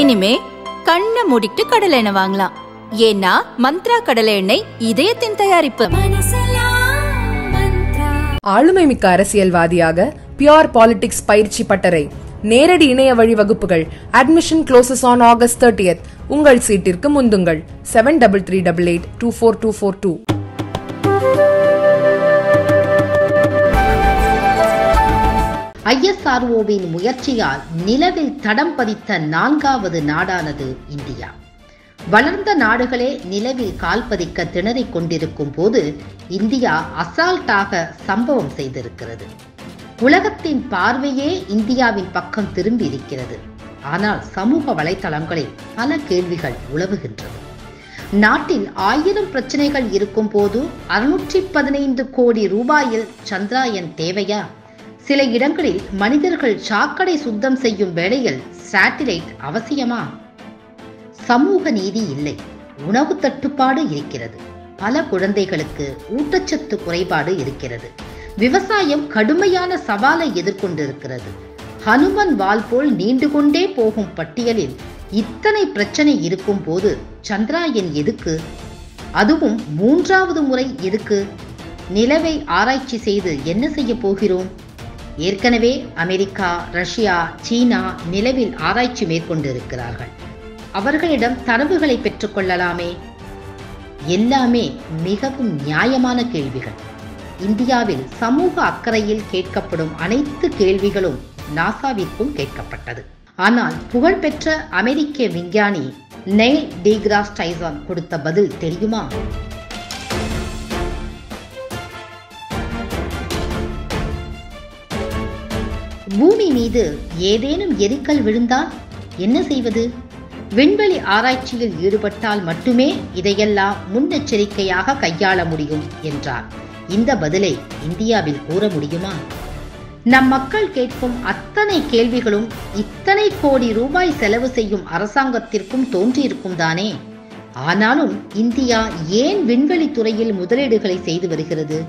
இனிமே கண்ணை மூடிட்டு கடலை எண்ணெய் வாங்கலாம். ஏன்னா மந்த்ரா கடலை எண்ணெய் இதயத்தின் தயாரிப்பு. ஆளுமை மிக்க அரசியல்வாதியாக பியோர் பாலிடிக்ஸ் பயிற்சி பட்டறை நேரடி இணைய வழி வகுப்புகள் admission closes on August thirtieth உங்கள் சீட்டிற்கு முந்துங்கள். Seven double three double eight two four two four two ஐஎஸ்ஆர்ஓவின் முயற்சியால் நிலவில் தடம் பதித்த நான்காவது நாடானது இந்தியா. வளர்ந்த நாடுகளே நிலவில் கால் பதிக்க திணறிக் கொண்டிருக்கும் போது இந்தியா அசால்ட்டாக சம்பவம் செய்திருக்கிறது. உலகத்தின் பார்வையே இந்தியாவின் பக்கம் திரும்பி இருக்கிறது. ஆனால் சமூக வலைதளங்களில் பல கேள்விகள் உழவுகின்றன நாட்டில் ஆயிரம் பிரச்சனைகள் இருக்கும் போது அறுநூற்றி பதினைந்து கோடி ரூபாயில் சந்திராயன் தேவையா? சில இடங்களில் மனிதர்கள் சாக்கடை சுத்தம் செய்யும் வேளையில் சேட்டிலைட் அவசியமா? சமூக நீதி இல்லை. உணவு தட்டுப்பாடு இருக்கிறது. பல குழந்தைகளுக்கு ஊட்டச்சத்து குறைபாடு இருக்கிறது. விவசாயம் கடுமையான சவாலை எதிர்கொண்டிருக்கிறது. ஹனுமன் வால் போல் நீண்டு கொண்டே போகும் பட்டியலில் இத்தனை பிரச்சனை இருக்கும் போது சந்திராயன் எதுக்கு? அதுவும் மூன்றாவது முறை எதுக்கு? நிலவை ஆராய்ச்சி செய்து என்ன செய்ய போகிறோம்? ஏற்கனவே அமெரிக்கா ரஷ்யா சீனா நிலவில் ஆராய்ச்சி மேற்கொண்டிருக்கிறார்கள். அவர்களிடம் தரவுகளை பெற்றுக்கொள்ளலாமே எல்லாமே மிகவும் நியாயமான கேள்விகள். இந்தியாவில் சமூக அக்கறையில் கேட்கப்படும் அனைத்து கேள்விகளும் நாசாவிற்கும் கேட்கப்பட்டது. ஆனால் புகழ்பெற்ற அமெரிக்க விஞ்ஞானி நெயில் டிகிராஸ் டைசான் கொடுத்த பதில் தெரியுமா? பூமி மீது ஏதேனும் எரிக்கல் விழுந்தால் என்ன செய்வது? விண்வெளி ஆராய்ச்சியில் ஈடுபட்டால் மட்டுமே இதையெல்லாம் முன்னெச்சரிக்கையாக கையாள முடியும் என்றார். இந்த பதிலை இந்தியாவில் கூற முடியுமா? நம் மக்கள் கேட்கும் அத்தனை கேள்விகளும் இத்தனை கோடி ரூபாய் செலவு செய்யும் அரசாங்கத்திற்கும் தோன்றியிருக்கும் தானே? ஆனாலும் இந்தியா ஏன் விண்வெளி துறையில் முதலீடுகளை செய்து வருகிறது?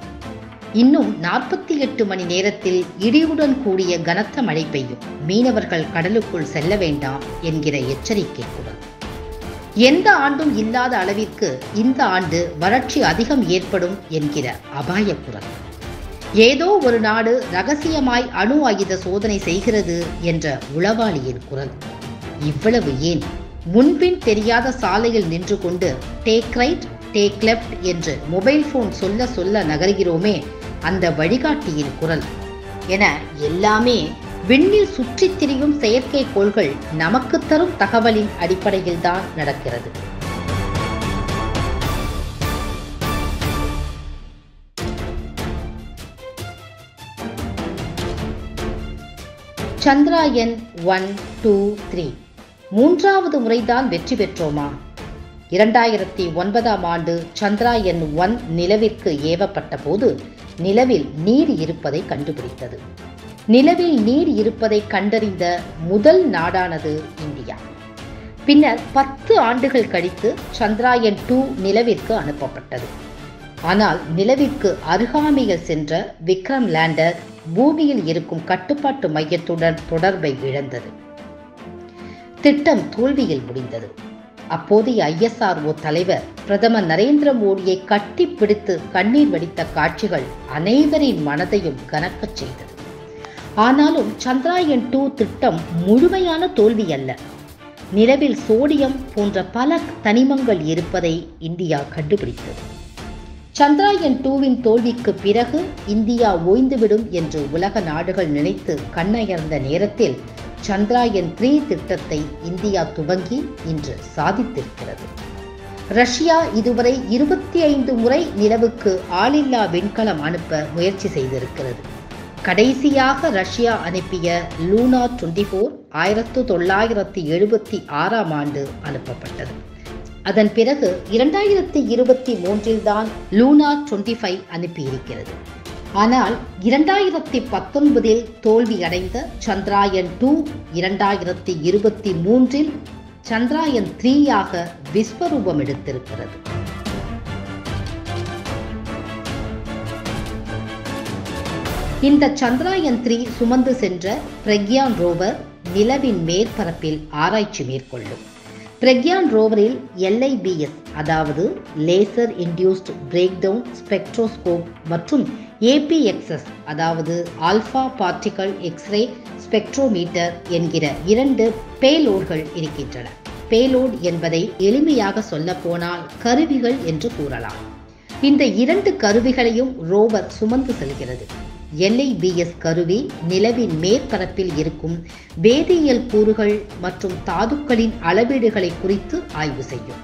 இன்னும் நாற்பத்தி எட்டு மணி நேரத்தில் இடியுடன் கூடிய கனத்த மழை பெய்யும். மீனவர்கள் கடலுக்குள் செல்ல வேண்டாம் என்கிற எச்சரிக்கை குரல் எந்த ஆண்டும் இல்லாத அளவிற்கு இந்த ஆண்டு வறட்சி அதிகம் ஏற்படும் என்கிற அபாய குரல். ஏதோ ஒரு நாடு ரகசியமாய் அணு ஆயுத சோதனை செய்கிறது என்ற உளவாளியின் குரல். இவ்வளவு ஏன்? முன்பின் தெரியாத சாலையில் நின்று கொண்டு டேக் ரைட் டேக் லெஃப்ட் என்று மொபைல் போன் சொல்ல சொல்ல நகர்கிறோமே அந்த வழிகாட்டியின் குரல். என எல்லாமே விண்ணில் சுற்றித் திரியும் செயற்கைக்கோள்கள் நமக்கு தரும் தகவலின் அடிப்படையில் தான் நடக்கிறது. Chandrayaan one two three. மூன்றாவது முறைதான் வெற்றி பெற்றோமா? இரண்டாயிரத்தி ஒன்பதாம் ஆண்டு சந்திராயன் ஒன் நிலவிற்கு ஏவப்பட்ட போது நிலவில் நீர் இருப்பதை கண்டுபிடித்தது. நிலவில் நீர் இருப்பதை கண்டறிந்த முதல் நாடானது இந்தியா. பின்னர் பத்து ஆண்டுகள் கழித்து சந்திராயன் டூ நிலவிற்கு அனுப்பப்பட்டது. ஆனால் நிலவிற்கு அருகாமையில் சென்ற விக்ரம் லேண்டர் பூமியில் இருக்கும் கட்டுப்பாட்டு மையத்துடன் தொடர்பை இழந்தது. திட்டம் தோல்வியில் முடிந்தது. அப்போதைய ஐஎஸ்ஆர்ஓ தலைவர் பிரதமர் நரேந்திர மோடியை கட்டி பிடித்து கண்ணீர் வடித்த காட்சிகள் அனைவரின் மனதையும் கனக்கச் செய்தது. ஆனாலும் சந்திராயன் டூ திட்டம் முழுமையான தோல்வி அல்ல. நிலவில் சோடியம் போன்ற பல தனிமங்கள் இருப்பதை இந்தியா கண்டுபிடித்தது. சந்திராயன் டூவின் தோல்விக்கு பிறகு இந்தியா ஓய்ந்துவிடும் என்று உலக நாடுகள் நினைத்து கண்ணயர்ந்த நேரத்தில் சந்திராயன் த்ரீ திட்டத்தை இந்தியா துவங்கி இன்று சாதித்திருக்கிறது. ரஷ்யா இதுவரை இருபத்தி ஐந்து முறை நிலவுக்கு ஆளில்லா விண்கலம் அனுப்ப முயற்சி செய்திருக்கிறது. கடைசியாக ரஷ்யா அனுப்பிய லூனா டுவெண்ட்டி ஃபோர் ஆயிரத்து தொள்ளாயிரத்தி எழுபத்தி ஆறாம் ஆண்டு அனுப்பப்பட்டது. அதன் பிறகு இரண்டாயிரத்தி இருபத்தி மூன்றில்தான் லூனா டுவெண்ட்டி ஃபைவ் அனுப்பியிருக்கிறது. ஆனால் இரண்டாயிரத்தி பத்தொன்பதில் தோல்வியடைந்த சந்திராயன் டூ இரண்டாயிரத்தி இருபத்தி மூன்றில் சந்திராயன் த்ரீயாக விஸ்வரூபம் எடுத்திருக்கிறது. இந்த சந்திராயன் த்ரீ சுமந்து சென்ற பிரக்யான் ரோவர் நிலவின் மேற்பரப்பில் ஆராய்ச்சி மேற்கொள்ளும். பிரக்யான் ரோவரில் எல்ஐபிஎஸ் அதாவது லேசர் இன்டியூஸ்ட் பிரேக்டவுன் ஸ்பெக்ட்ரோஸ்கோப் மற்றும் ஏபிஎக்ஸ்எஸ் அதாவது ஆல்ஃபா பார்ட்டிகல் எக்ஸ்ரே ஸ்பெக்ட்ரோமீட்டர் என்கிற இரண்டு பேலோட்கள் இருக்கின்றன. பேலோட் என்பதை எளிமையாக சொல்லப்போனால் கருவிகள் என்று கூறலாம். இந்த இரண்டு கருவிகளையும் ரோவர் சுமந்து செல்கிறது. எல்ஐபிஎஸ் கருவி நிலவின் மேற்பரப்பில் இருக்கும் வேதியியல் கூறுகள் மற்றும் தாதுக்களின் அளவீடுகளை குறித்து ஆய்வு செய்யும்.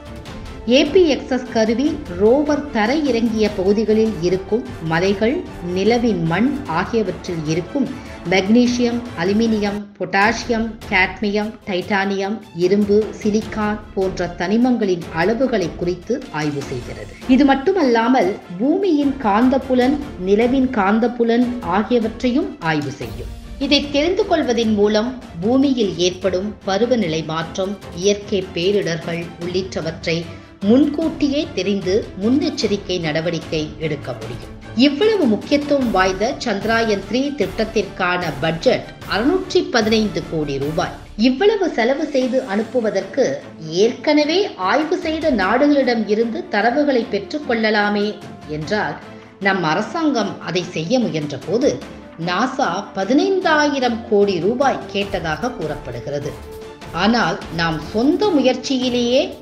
ஏபிஎக்ஸ்எஸ் கருவி ரோவர் தரையிறங்கிய பகுதிகளில் இருக்கும் மலைகள் நிலவின் மண் ஆகியவற்றில் இருக்கும் magnesium aluminium potassium cadmium titanium இரும்பு சிலிக்கான் போன்ற தனிமங்களின் அளவுகளை குறித்து ஆய்வு செய்கிறது. இது மட்டுமல்லாமல் பூமியின் காந்தப்புலன் நிலவின் காந்தப்புலன் ஆகியவற்றையும் ஆய்வு செய்யும். இதை தெரிந்து கொள்வதன் மூலம் பூமியில் ஏற்படும் பருவநிலை மாற்றம் இயற்கை பேரிடர்கள் உள்ளிட்டவற்றை முன்கூட்டியே தெரிந்து முன்னெச்சரிக்கை நடவடிக்கை எடுக்க முடியும். இவ்வளவு முக்கியத்துவம் வாய்ந்த சந்திராயன் த்ரீ திட்டத்திற்கான பட்ஜெட் அறுநூற்றி பதினைந்து கோடி ரூபாய். இவ்வளவு செலவு செய்து அனுப்புவதற்கு ஏற்கனவே ஆய்வு செய்த நாடுகளிடம் இருந்து தரவுகளை பெற்றுக்கொள்ளலாமே என்றால் நம் அரசாங்கம் அதை செய்ய முயன்ற போது நாசா பதினைந்தாயிரம் கோடி ரூபாய் கேட்டதாக கூறப்படுகிறது. ஆனால் நாம் சொந்த முயற்சியிலேயே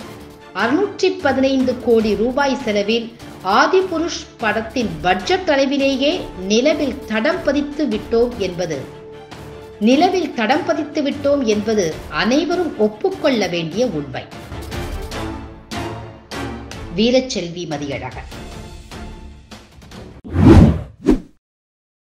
அறுநூற்றி பதினைந்து கோடி ரூபாய் செலவில் ஆதிபுருஷ் படத்தின் பட்ஜெட் அளவிலேயே நிலவில் தடம் பதித்து விட்டோம் என்பது. நிலவில் தடம் பதித்து விட்டோம் என்பது அனைவரும் ஒப்புக்கொள்ள வேண்டிய உண்மை. வீரச்செல்வி மதியழகன்.